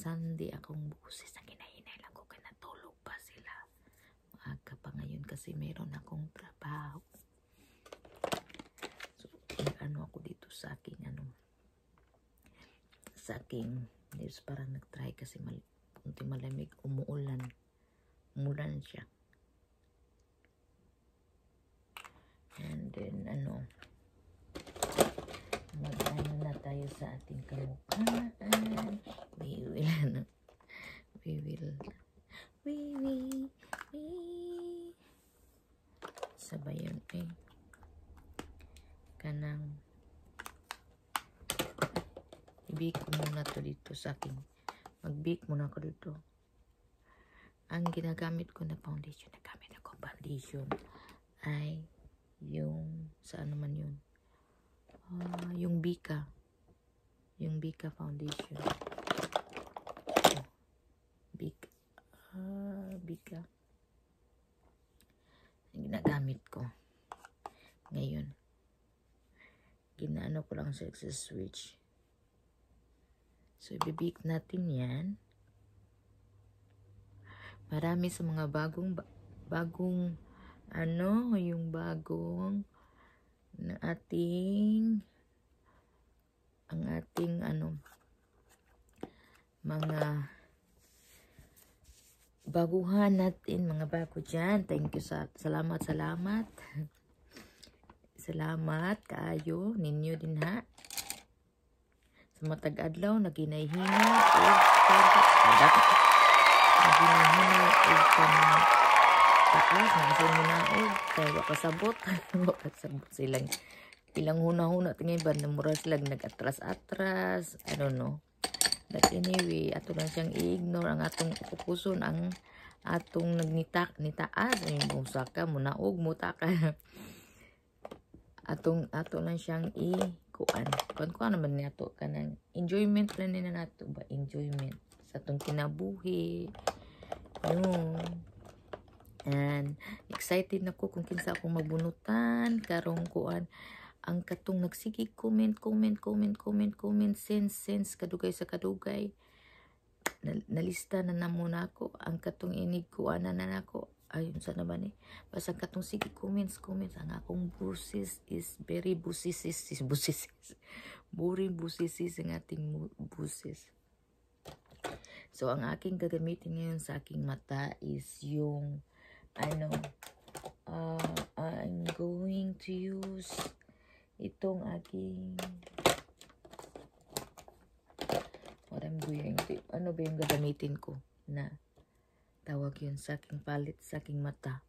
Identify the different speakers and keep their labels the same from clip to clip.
Speaker 1: Sunday akong busis na kinahinay lang ko kaya natulog pa sila. Maaga pa ngayon kasi meron akong trabaho. So, ano ako dito sa aking ano sa aking news parang nag-try kasi mal kunti malamig umuulan umulan siya and then ano na tayo sa ating kamukhaan. We will ano? We will we we we. Sabay yun eh. Kanang i-bake ko muna to dito sa aking mag-bake muna ako dito. Ang ginagamit ko na foundation nagamit ako foundation ay yung sa ano man yun? Ah, yung Bika yung Bika foundation. Oh, Bika. Ah, Bika. Ginagamit ko. Ngayon. Ginaano ko lang sa switch. So, ibibik natin yan. Marami sa mga bagong, bagong, ano, yung bagong, na ating, ang ating, ano, mga, baguhan natin, mga bago dyan. Thank you sa, salamat, salamat. Salamat, kaayo, ninyo din ha sa matag adlaw naginahina og kanang taas na kasi mo na og kay wa kasabot wa kasabot silang ilang huna-huna tingay ba na mura sila nag-atras-atras I don't know. But anyway ato lang siyang i-ignore ang atong kukuson ang atong nagnitak nitaas ay mo saka mo naog mo taka atong ato lang siyang i kuan kuan kuan naman nato kanang enjoyment lang nila nato ba enjoyment sa atong kinabuhi. Yun. And excited na ko kung kinsa akong mabunutan karong kuan ang katong nagsige comment comment comment comment comment sense sense kadugay sa kadugay. Nalista na namo na ako ang katong inig kuan na nako. Ayun sa naman eh basta katong sige comments comments. Ang akong busis is very busisis is busisis. Boring busisis ang ating busis. So ang aking gagamitin ngayon sa aking mata is yung ano uh, I'm going to use itong aking what I'm going ano ba yung gagamitin ko na tawag yun sa aking palit sa aking mata?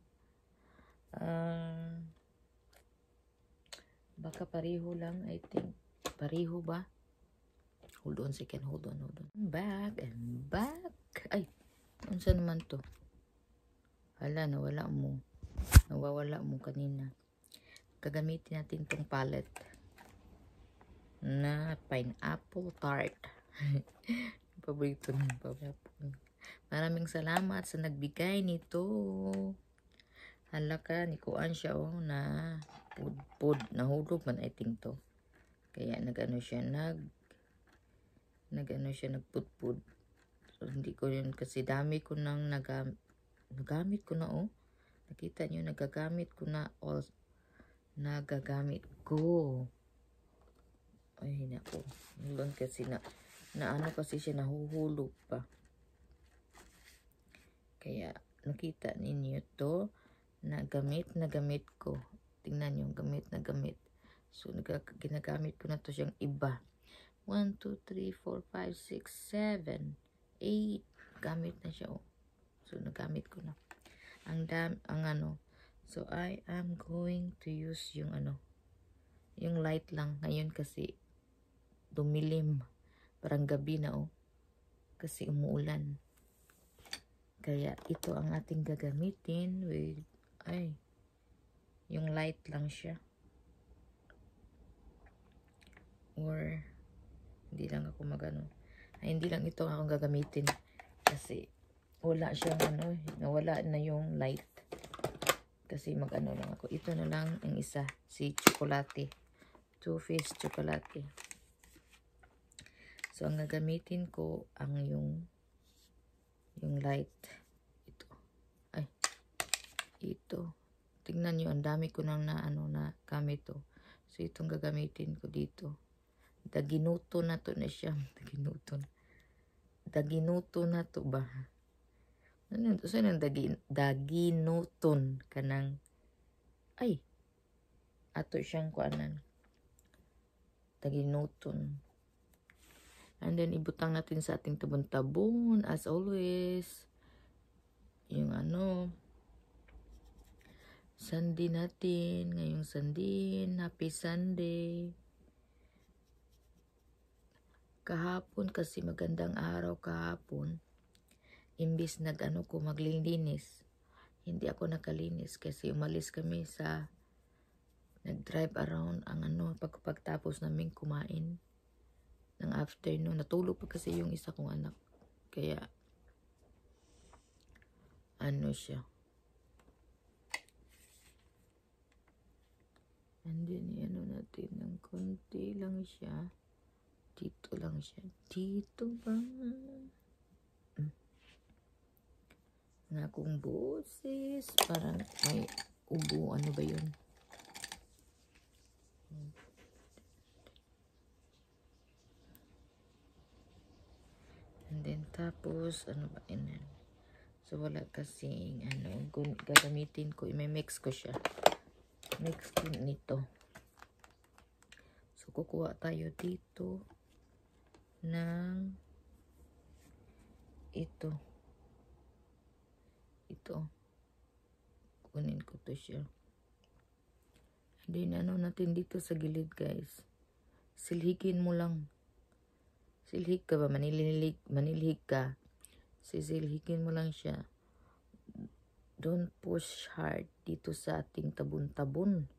Speaker 1: Uh, baka pareho lang I think. Pareho ba? Hold on second hold on hold on. Back and back. Ay unsa naman to? Hala nawala mo. Nawawala mo kanina gagamitin natin tong palette na pineapple tart paborito ng paborito Maraming salamat sa nagbigay nito. Halaka, ni Kuan siya oh, na pud-pud. Nahulog man I think to. Kaya nagano siya, nag nagano siya, nagpud-pud. So, hindi ko yun kasi dami ko nang nagam, nagamit ko na oh. Nakita niyo nagagamit ko na all nagagamit ko. Ay, nako. Nulon kasi na, na ano kasi siya nahuhulog pa. Kaya nakita ninyo to na gamit na gamit ko. Tingnan yung gamit na gamit. So ginagamit ko na to siyang iba. 1, 2, 3, 4, 5, 6, 7, 8. Gamit na siya. Oh. So nagamit ko na. Ang dam, ang ano. So I am going to use yung ano. Yung light lang. Ngayon kasi dumilim. Parang gabi na oh. Kasi umuulan. Kaya ito ang ating gagamitin with ay yung light lang siya. Or hindi lang ako magano. Ay hindi lang ito akong gagamitin kasi wala siyang ano, nawala na yung light. Kasi magano lang ako. Ito na lang ang isa, si chocolate. Two face chocolate. So, ang gagamitin ko ang yung yung light. Ito. Ay. Ito. Tingnan nyo, ang dami ko nang na, ano, na gamit to. So, itong gagamitin ko dito. Daginuto na to na siya. Daginuto na. Daginuto na to ba? Ano to? Saan ang dagi, daginuton kanang ay ato siyang kuanan daginuton and then ibutang natin sa ating tabon-tabon as always. Yung ano Sunday natin ngayong Sunday happy Sunday. Kahapon kasi magandang araw kahapon imbis nag-ano ko maglilinis. Hindi ako nakalinis kasi umalis kami sa nag-drive around ang ano pagpagtapos namin kumain ng afternoon. Natulog pa kasi yung isa kong anak. Kaya ano siya. And then, ano natin ng konti lang siya. Dito lang siya. Dito ba? Na akong boses. Parang may ubo. Ano ba yun? And then tapos, ano ba yun? So wala kasing, ano, gagamitin ko. I-mix ko siya. Mix ko nito. So kukuha tayo dito ng ito ito kunin ko to siya. And then ano natin dito sa gilid guys. Silhigin mo lang. Silhig ka ba? Manilihig manilhig ka. Sisilhigin mo lang siya. Don't push hard dito sa ating tabon-tabon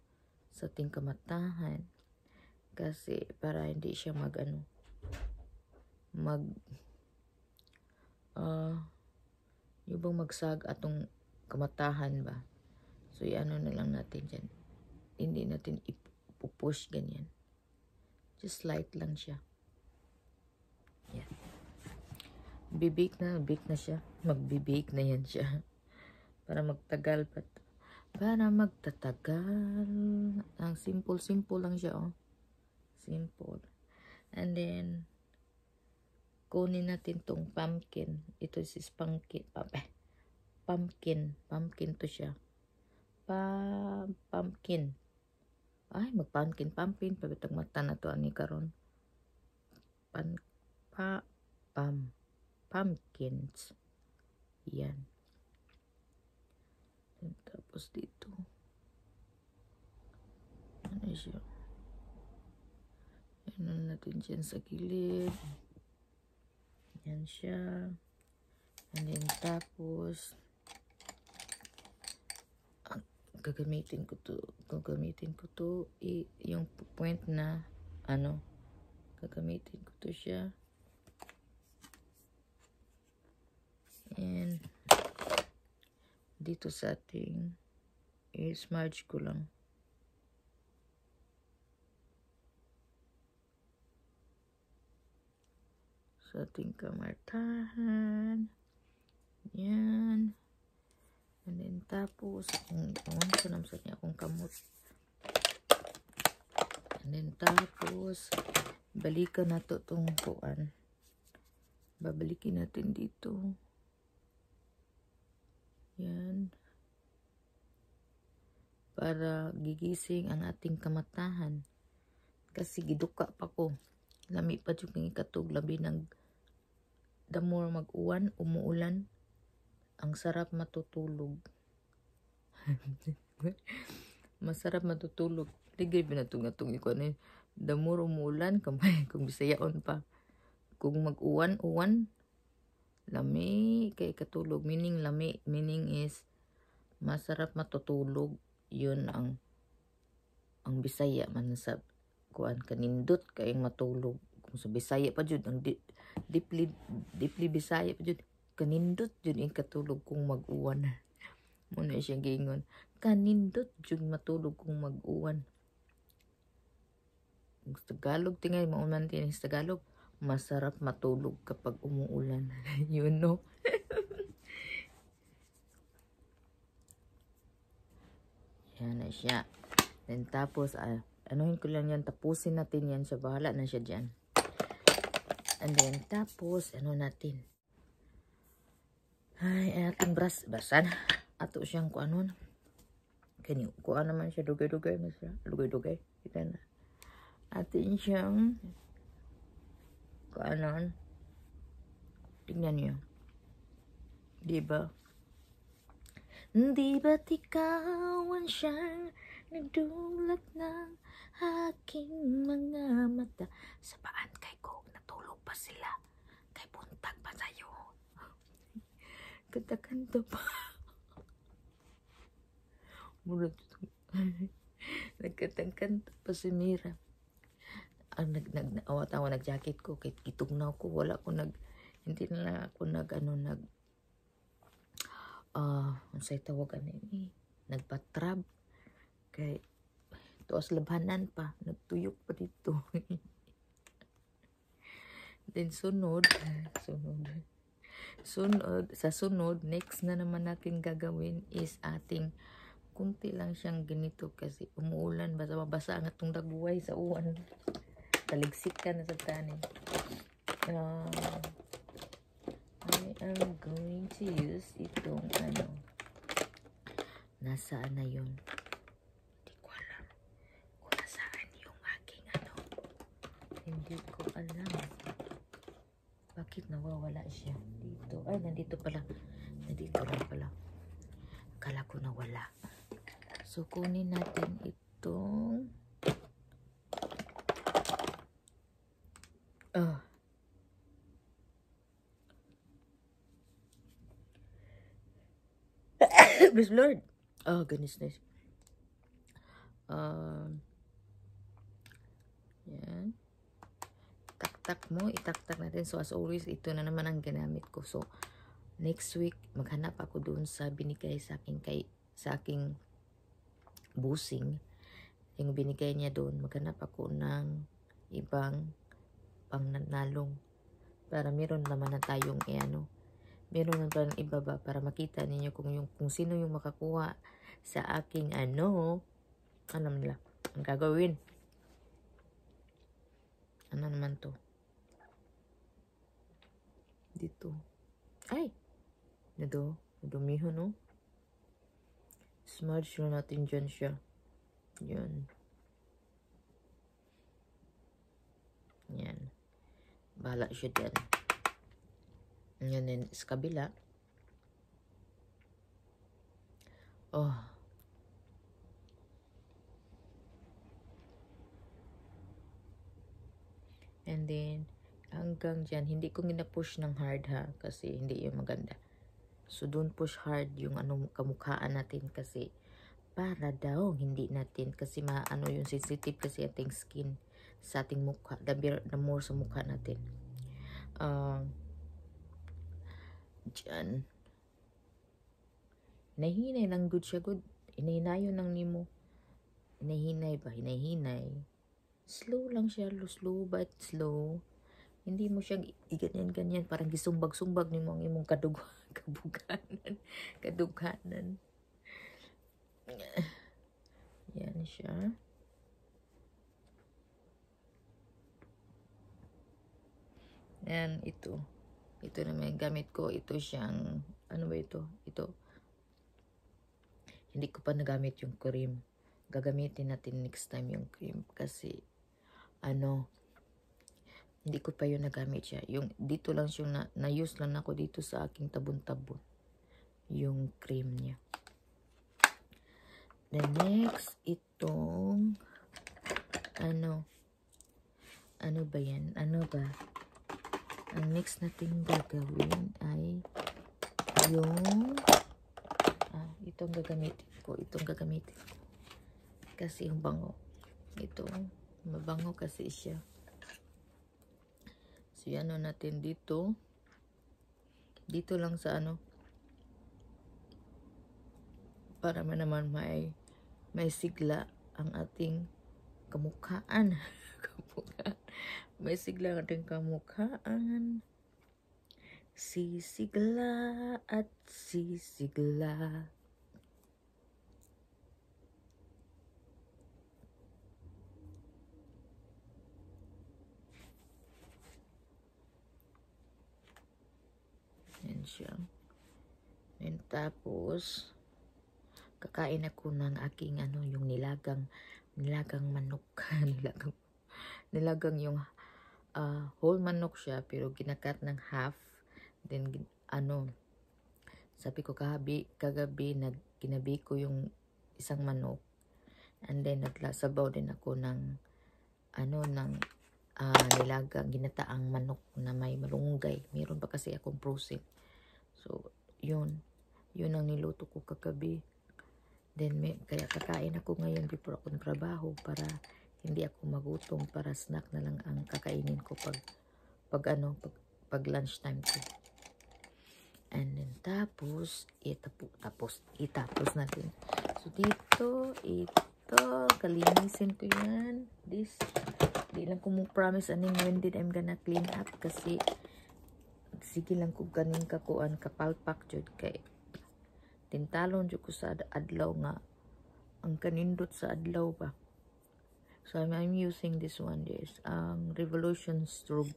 Speaker 1: sa ating kamatahan. Kasi para hindi siya mag ano mag uh, yung bang magsag atong kamatahan ba? So ano na lang natin dyan. Hindi natin ipupush ganyan. Just light lang siya. Yan. Bibake na bake na siya. Magbibake na yan siya. Para magtagal pa para magtatagal. Ang simple simple lang siya oh. Simple. And then kunin natin tong pumpkin. Ito is pumpkin. Eh, pumpkin. Pumpkin to siya. Pa pumpkin. Ay, mag-pumpkin. Pumpkin. Pabitag mata na to ani karon. Pan pa pam pumpkins. Yan. Tapos dito. Ano siya? Ano natin dyan sa gilid. Yan siya. And then tapos gagamitin ko to gagamitin ko to yung point na ano gagamitin ko to siya and dito sa ating i-smudge ko lang sa ating kamartahan. Yan. And then tapos, kung iwan ko naman niya akong kamot. And then tapos, balikan na to itong kuan. Babalikin natin dito. Yan. Para gigising ang ating kamatahan. Kasi giduka pa ko. Lami pa yung ikatog. Labi ng the more mag-uwan, umuulan, ang sarap matutulog. Masarap matutulog. Ligay ba na itong atong ikuan eh. The more umuulan, kamay, kung bisayaon pa. Kung mag-uwan, uwan, lami kay katulog. Meaning lami, meaning is masarap matutulog. Yun ang ang bisaya man sa kuan kanindot kayong matulog. Kung sa bisaya pa jud ang di, dipli dipli bisaya jud kanindot jud ing katulog kung mag-uwan mo na siya gingon kanindot jud matulog kung mag-uwan Tagalog tingay mo man tin sa Tagalog masarap matulog kapag umuulan. you know? Yan na siya. Then tapos, ah, anuhin ko lang yan, tapusin natin yan siya. Bahala na siya dyan. And then, tapos, ano natin? Ay, ating bras, basan. Ato siyang kung ano na. Kanyo, kung ano naman siya, dugay-dugay. Dugay-dugay. Kita na. Atin siyang, kung ano, tingnan niyo. Diba? Di ba't ikaw ang siyang nagdulot ng aking mga mata? Sa paan pa sila. Kay buntag pa sa'yo. Kanta-kanta pa. Nagkatang-kanta pa si Mira. Ang nag, nag, awat-awa nag-jacket ko. Kay kitugnaw ko. Wala ko nag, hindi na ako nag, ano, nag, ah, uh, unsay tawagan ni nagpatrab kay tuos labhanan pa nagtuyok pa dito then sunod. Sunod. Sunod. Sa sunod next na naman natin gagawin is ating kunti lang siyang ganito kasi umuulan basa mabasa ang atong dagway sa uwan. Taligsik ka na sa tanin uh, I am going to use itong ano. Nasaan na yun? Hindi ko alam kung nasaan yung aking ano. Hindi ko alam. Bakit nawawala siya dito? Ay, nandito pala. Nandito lang pala. Akala ko nawala. So, kunin natin itong ah. Uh, Bless Lord. Oh, goodness. Nice. Um, yan. Tak-tak mo. Itak-tak natin. So, as always, ito na naman ang ginamit ko. So, next week, maghanap ako doon sa binigay sa akin kay, sa aking busing. Yung binigay niya doon, maghanap ako ng ibang pangnanalong para meron naman na tayong eh, ano, meron ng parang ibaba para makita ninyo kung, yung, kung sino yung makakuha sa aking ano, alam nila, ang gagawin. Ano naman to? Dito. Ay! Nado. Nadumiho, no? Smudge na natin dyan siya. Yan. Yan. Bahala siya dyan. Yan din sa kabila. Oh. And then, hanggang dyan, hindi ko gina-push ng hard ha, kasi hindi yung maganda. So, don't push hard yung ano, kamukhaan natin kasi para daw hindi natin kasi maano yung sensitive kasi ating skin sa ating mukha, the, the more sa mukha natin. Uh, Diyan. Nahinay lang good siya good. Inahinayon lang nimo. Inahinay ba? Hinahinay. Slow lang siya. Slow but slow. Hindi mo siya iganyan-ganyan. Parang gisumbag-sumbag ni mo ang imong kadug kabuganan. Kadughanan. Yan siya. Yan, ito. Ito naman gamit ko. Ito siyang, ano ba ito? Ito. Hindi ko pa nagamit yung cream. Gagamitin natin next time yung cream. Kasi, ano, hindi ko pa yun nagamit siya. Yung, dito lang siyang, na, na-use lang ako dito sa aking tabon-tabon. Yung cream niya. The next, itong, ano, ano ba yan? Ano ba? ang next natin gagawin ay yung ah, itong gagamitin ko itong gagamitin ko kasi yung bango ito mabango kasi siya so yan natin dito dito lang sa ano para man naman may may sigla ang ating kamukhaan kamukhaan May sigla nga din kamukhaan. Sisigla at sisigla. Yan siya. And tapos, kakain ako ng aking ano, yung nilagang, nilagang manok. nilagang, nilagang yung uh, whole manok siya, pero ginakat ng half. Then, ano, sabi ko kagabi, kagabi, nag, ginabi ko yung isang manok. And then, naglasabaw din ako ng, ano, ng uh, nilagang, ginataang manok na may malunggay. Meron pa kasi akong frozen. So, yun. Yun ang niluto ko kagabi. Then, may, kaya kakain ako ngayon before ako trabaho para hindi ako magutom para snack na lang ang kakainin ko pag pag ano, pag, pag lunch time ko. And then, tapos, itapo, tapos, itapos natin. So, dito, ito, kalinisin ko yan. This, di lang ko mo promise aning when did I'm gonna clean up kasi sige lang ko ganing kakuan kapalpak jud kay tintalon jud ko sa adlaw nga ang kanindot sa adlaw ba. So I'm, I'm using this one this ang revolution strobe.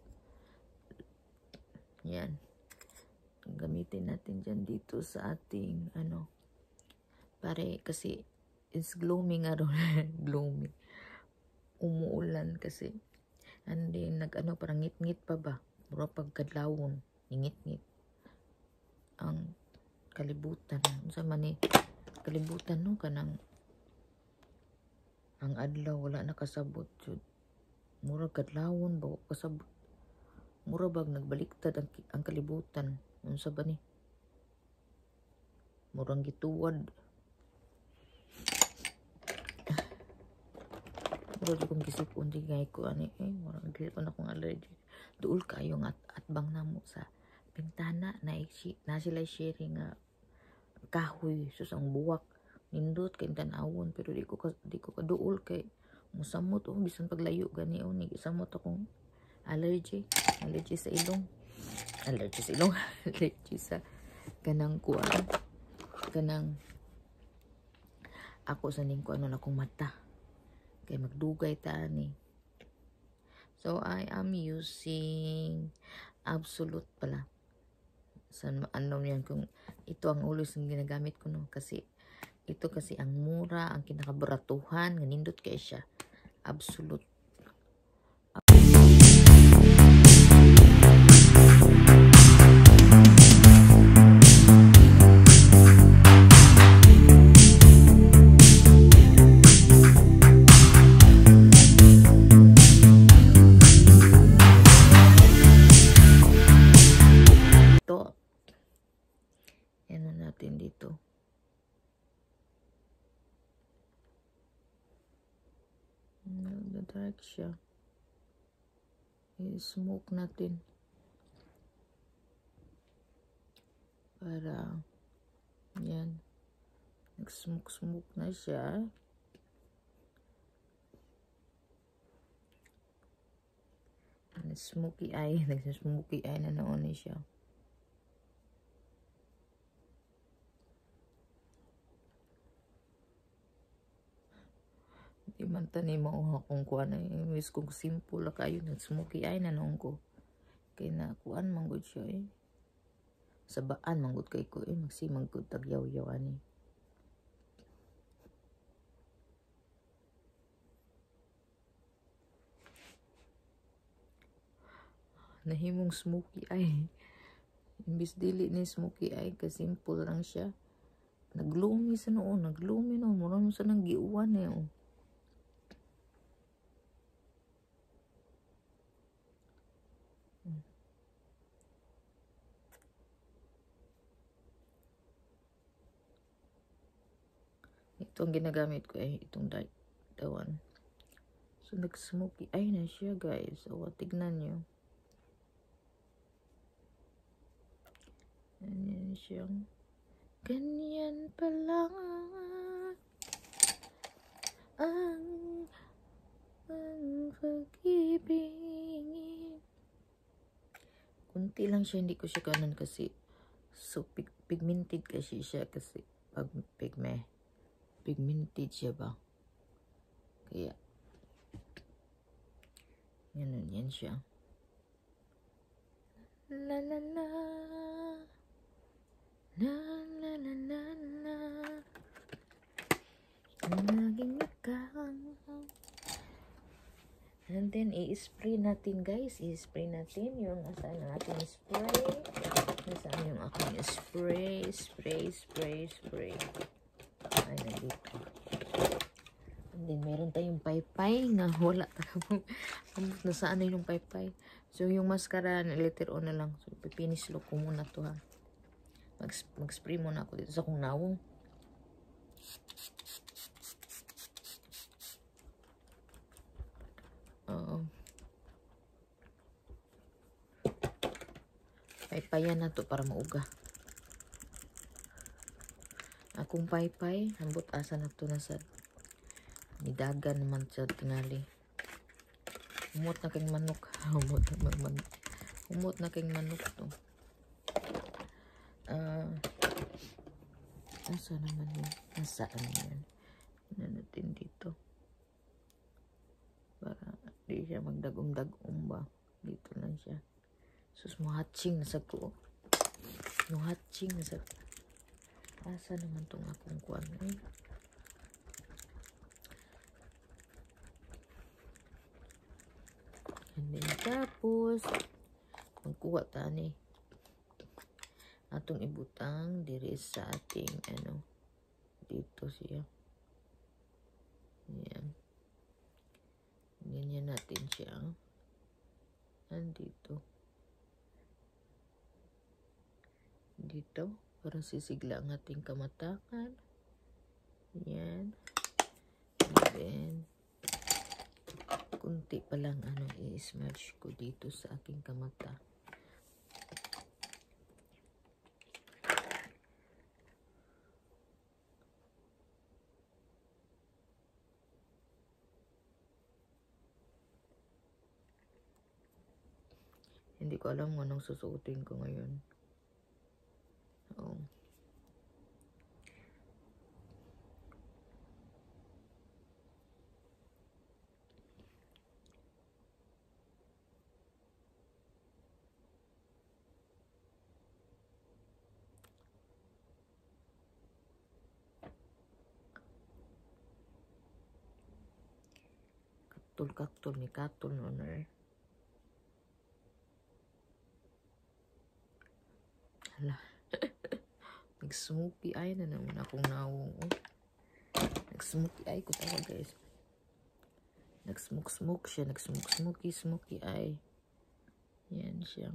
Speaker 1: Yan. Gamitin natin dyan dito sa ating ano pare kasi it's gloomy nga ron gloomy. Umuulan kasi. And then nag ano parang ngit-ngit pa ba? Mura pagkadlawon ngit-ngit ang kalibutan sa man ni kalibutan no kanang ang adlaw wala nakasabot jud mura kadlawon ba kasabot. Mura bag nagbaliktad ang, ang kalibutan. Unsa ba ni? Murang gituwad. Mura jud kong gisipon di gay ko ani. Eh murang gisipon akong allergy. Duol kayo at atbang namo sa bintana na, na sila sharing nga kahoy sus buwak. Nindot kay tanawon pero di ko di ko kaduol kay musamot. Oh bisan paglayo gani oh ni samot akong allergy. Allergy sa ilong. Allergy sa ilong. Allergy sa kanang kuan kanang ako sa ning kuan na akong mata. Kay magdugay ta ni. So I am using absolute pala sa ano yan kung ito ang ulos ng ginagamit ko no? Kasi ito kasi ang mura ang kinakabaratuhan nindot kay siya. Absolute siya. I-smoke natin. Para, yan. Nag-smoke-smoke na siya. Smoky eye. Nag-smoky eye na noon siya. Man tani mo kung kuan ay wis kung simple kayo nag smoky ay na nung ko. Kay na kuan man gud siya eh. Sabaan man gud kay ko eh magsimang gud tagyaw-yaw ani. Nahimong smoky ay imbis dili ni smoky ay ka simple lang siya. Naglumi sa noon naglumi no murang sa nang giuwan eh oh. Ito ginagamit ko ay itong dawan. So, nag-smoky. Ay na siya, guys. O, tignan nyo. Ganyan siyang ganyan pala ang ang pag-ibig konti lang siya hindi ko siya kanan kasi so pig pigmented kasi siya kasi pag pigme pigmented siya ba? Kaya, ganun yan siya. La la la La la la la la Naging ikaw And then, i-spray natin guys. I-spray natin yung asan natin spray. Nasaan yung aking spray, spray, spray, spray. Ay, nandito. And then, meron tayong paypay nga wala. Nasaan na yung paypay? So, yung mascara, letter O na lang. So, pipinis look ko muna to ha. Mag mag-spray muna ako dito sa kong nawong. Oo. Paypayan na to para mauga. Akong paypay, hambot asa na to na sa nidagan naman sa tingali. Umot na kang manok. Umot na man, man Umot na kang manok to. Ah, uh, asa naman yun? Nasaan yan? Ano natin dito? Para di siya magdagong-dagong ba. Dito lang siya. Sus, muhatching na sa ko. Muhatching na sa Asa naman tong akong kuwan eh. And then, tapos, magkuha tani. Atong ibutang diri sa ating, ano, dito siya. Yan. Ganyan natin siya. Andito. Dito. Para sisigla ang ating kamatakan. Yan. And then, kunti pa lang ano, i-smudge ko dito sa aking kamata. Hindi ko alam kung anong susuotin ko ngayon. Oh. 깍돌깍돌 니 깍돌 눈을 Alah. Nag-smoky eye na naman akong nawong. Nag-smoky eye ko tawag guys. Nag-smoke-smoke siya. Nag-smoke-smoky, smoky eye. Yan siya.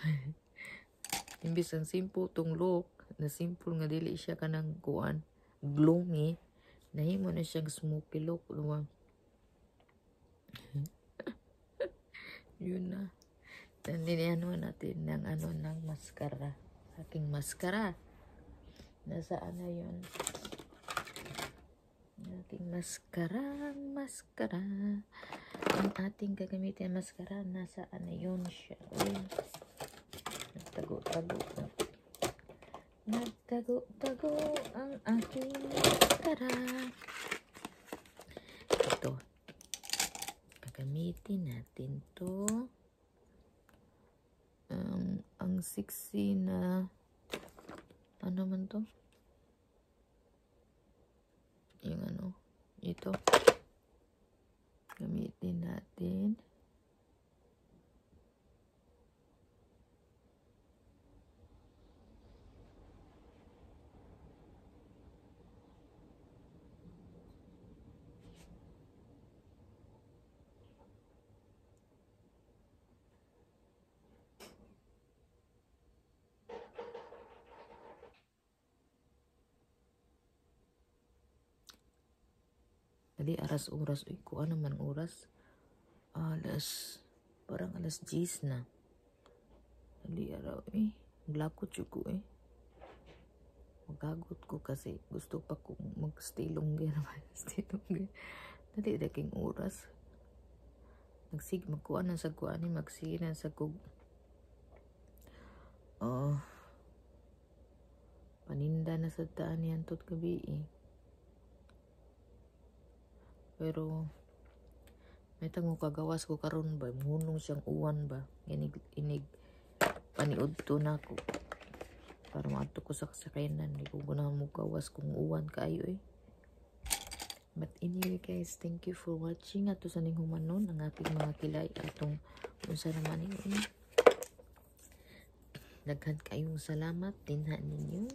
Speaker 1: Imbis ang simple tong look, na simple nga dili siya kanang kuan, gloomy, nahimo na siyang smoky look. Diba? Yun na. Then, ano natin ng ano ng maskara. Aking maskara. Nasaan na yun? Ating maskara, maskara. Ang ating gagamitin maskara, nasaan na yun siya? Uy. Nagtago-tago. Nagtago-tago ang aking maskara. Ito. Gagamitin natin to um, ang sexy na ano man to? Yung ano ito. Gamitin natin Dali, aras oras. Uy, ko ano man oras? Alas, parang alas 10 na. Dali, araw eh. Glakot ko eh. Magagot ko kasi gusto pa ko magstay longer stay longer. Dali, daking oras. Nagsig magkuan na sa kuan ni magsinan sa kog Oh. Paninda na sa taan yan tot gabi eh. Pero may tango kagawas ko karon ba? Munong siyang uwan ba? Inig inig paniud to na ko para maadto ko sa kasakyanan di ko ganahan mo gawas kung uwan kaayo eh. But anyway guys, thank you for watching. Ato sa ning humanon ang ating mga kilay atong unsa naman ni Daghan kayong salamat dinha ninyo.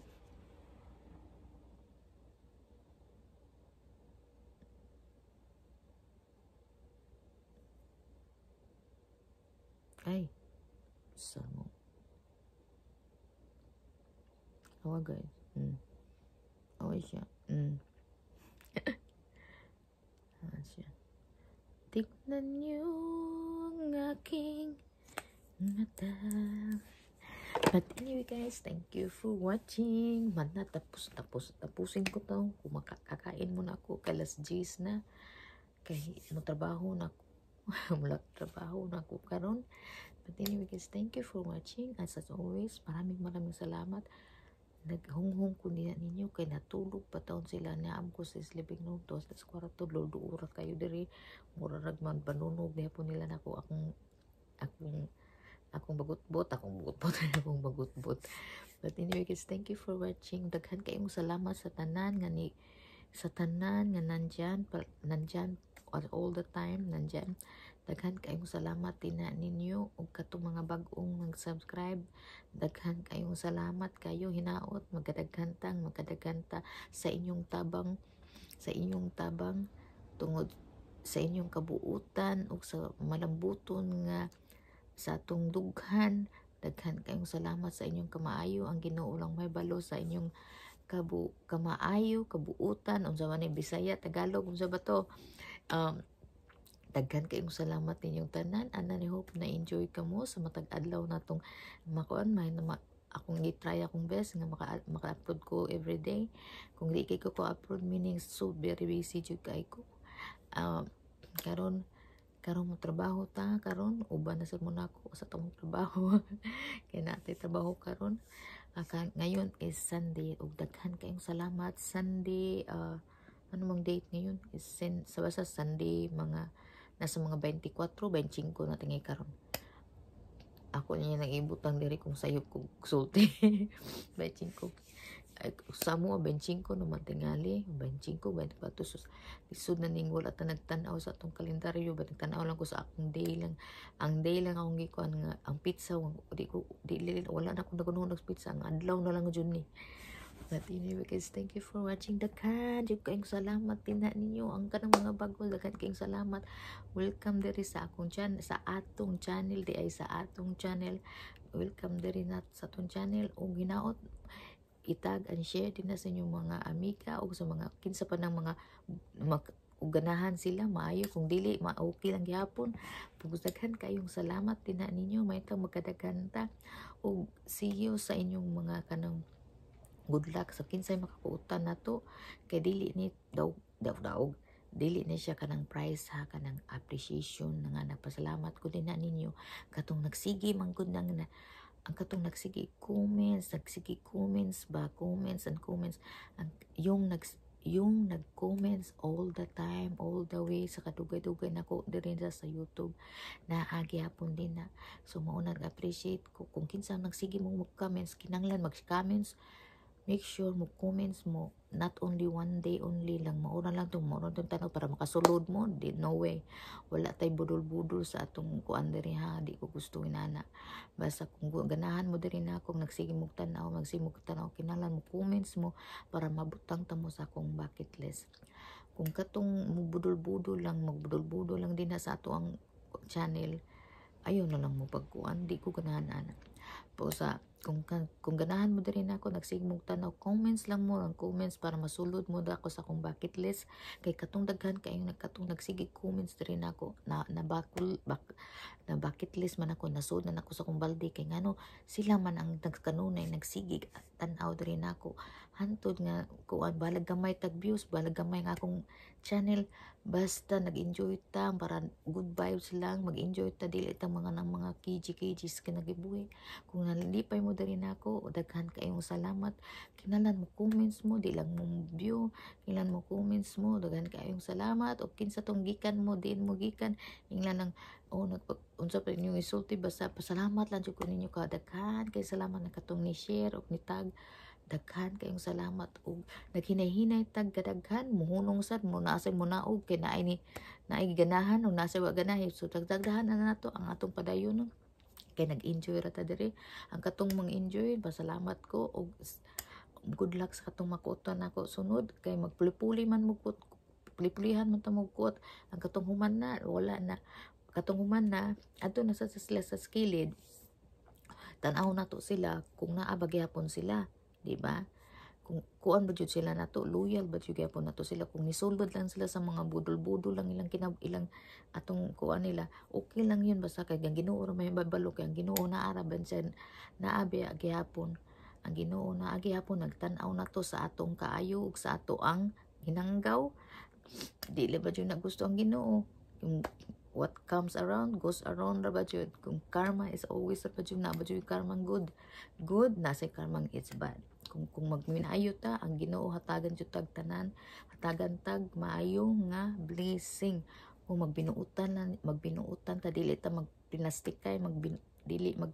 Speaker 1: Ay, sa mo. Awa guys. Mm. Mm. Awa siya. Ang aking mata. But anyway guys, thank you for watching. Man tapos tapos tapusin ko to. Kumakakain muna ako kalas 10 na. Kay mo trabaho na ako. Mula trabaho na ako karon. But anyway guys, thank you for watching. As, as always, maraming maraming salamat. Naghunghong ko niya ninyo kay natulog pa taon sila. Na ko sa sleeping room to sa kwarto lolo urat kayo diri. Mura ragman banunog niya po nila nako akong akong akong bagutbot akong bagutbot akong bagutbot. But anyway guys thank you for watching. Daghan kayong salamat sa tanan nga ni sa tanan nga nandyan nandyan all the time nandyan daghan kayong salamat tina ninyo ug katong mga bag-ong nag-subscribe daghan kayong salamat kayo hinaot magkadaghantang magkadaghanta sa inyong tabang sa inyong tabang tungod sa inyong kabuutan ug sa malambuton nga sa atong dughan. Daghan kayong salamat sa inyong kamaayo ang Ginoo lang may balo sa inyong kabu kamaayo kabuutan. Unsa man ni Bisaya Tagalog unsa ba to? Um, daghan kayong salamat ninyong tanan. Ana ni hope na enjoy ka mo sa matag adlaw natong makuan may na ma, akong i-try akong best nga maka, maka-upload ko every day kung di kay ko ko upload meaning so very busy jud kay ko. Um, karon karon mo trabaho ta karon uban na sa muna ako sa tong trabaho. Kay natay trabaho karon. Uh, ngayon is Sunday ug daghan kayong salamat. Sunday uh, ano mang date ngayon? Is sa basta Sunday mga nasa mga 24, 25 na tingay karon. Ako niya nang ibutang diri kung sayop ko sulti. 25. Ay, sa mo 25 naman tingali, 25, 24 sus. Lisod na ning wala ta nagtan-aw sa atong kalendaryo, ba nagtan-aw lang ko sa akong day lang. Ang day lang akong gikuan nga ang pizza di ko di, wala na akong nagunong pizza, ang adlaw na lang jud ni. But anyway guys, thank you for watching the kan. Yung kayong salamat tina ninyo. Ang kanang mga bago, dagan kayong salamat. Welcome diri sa akong channel, sa atong channel, di ay sa atong channel. Welcome diri na sa atong channel. O ginaot, itag and share din na sa inyong mga amiga o sa mga kinsa pa ng mga mag, ug ganahan sila maayo kung dili ma okay lang gyapon pugdaghan kayong salamat tina ninyo may tang magkadaghan ta ug see you sa inyong mga kanang good luck sa kinsay makakuutan nato kay dili ni daw daw daog. Dili na siya kanang prize ha kanang appreciation nga napasalamat ko din na ninyo. Katong nagsigi man gud nang na ang katong nagsigi comments nagsigi comments ba? Comments and comments. Ang yung nags yung nag-comments all the time, all the way sa kadugay-dugay na ko din sa YouTube. Na agyapon din na. So, mauna nag-appreciate ko. Kung kinsa nagsige mong mag-comments, kinanglan mag-comments, make sure mo comments mo not only one day only lang. Mauna lang tong mauna tong tanaw para makasulod mo. Di no way. Wala tay budol-budol sa atong kuan diri ha? Di ko gusto inana basta kung ganahan mo diri na kung nagsige mo tanaw magsimog tanaw kinalan mo comments mo para mabutang ta mo sa akong bucket list. Kung katong mo budol-budol lang magbudol-budol lang din na sa ato ang channel ayaw na lang mo pagkuan. Di ko ganahan ana. Po sa kung, kung ganahan mo diri ako nagsigmog tanaw comments lang mo ang comments para masulod mo ako sa akong bucket list. Kay katong daghan kay nagkatong nagsige comments diri nako na na bakul bak, na bucket list man ako nasud na ako sa akong balde. Kay ngano sila man ang nagkanunay nagsige tan-aw diri nako hantod nga kuan balag gamay tag views balag gamay nga akong channel basta nag-enjoy ta para good vibes lang mag-enjoy ta dili ta mga nang mga kgs kinagibuhi kung nalipay mo diri nako daghan kayong salamat kinalan mo comments mo di lang mo view kailan mo comments mo daghan kayong salamat o kinsa tong gikan mo diin mo gikan. Inglan nang oh nagpag unsa pa ninyo isulti basta pasalamat lang jud ko ninyo ka daghan kay salamat na katong ni share og ni tag daghan kayong salamat og naghinay-hinay tag kadaghan muhunong sad mo naasay mo naog kay naay ni naay ganahan o naasay wa ganahan. So dagdagdahan na nato ang atong padayon kay nag-enjoy ra ta diri ang katong mga enjoy pasalamat ko og good luck sa katong makuotan nako sunod kay magpuli-puli man mo kot puli-pulihan man ta mo kot ang katong human na wala na. Katong human na adto na sa sila sa skilid. Tan-aw nato sila kung naa ba sila di ba? Kung kuan ba jud sila nato loyal ba jud gyapon nato sila? Kung nisulod lang sila sa mga budol-budol lang ilang kinab ilang atong kuan nila okay lang yun. Basta kay ang Ginoo ra may babalo kay ang Ginoo na araban siya naabi gyapon ang Ginoo na gyapon nagtan-aw nato sa atong kaayo ug sa ato ang hinanggaw dili ba jud na gusto ang Ginoo? Yung what comes around goes around ra ba jud kung karma is always ra ba jud na ba jud karma good? Good na say karma it's bad kung kung magminayo ta ang Ginoo hatagan jud tag tanan hatagan tag maayo nga blessing. Kung magbinuutan na magbinuutan ta dili ta magplastikay magbin dili mag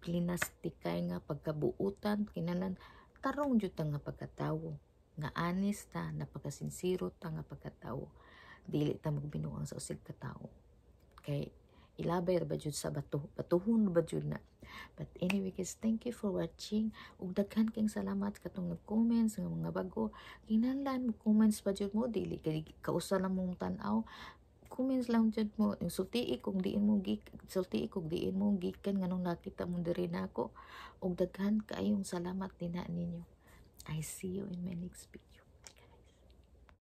Speaker 1: plinastikay nga pagkabuutan kinalan tarong jud ta nga pagkatawo. Nga honest ta napakasinsiro ta nga pagkatawo. Dili ta magbinuang sa usig ka tawo kay ilabay ra ba jud sa bato? Batuhon ba jud na? But anyway guys thank you for watching. Ug daghan kayong salamat katong nag-comments nga mga bago. Kinahanglan mo comments pa jud mo? Dili kay kausa lang mong tan-aw. Comments lang jud mo. Sultii kung diin mo gik sultii kung diin mo gikan nganong nakita mo diri nako ug daghan kaayong salamat din ninyo. I see you in my next video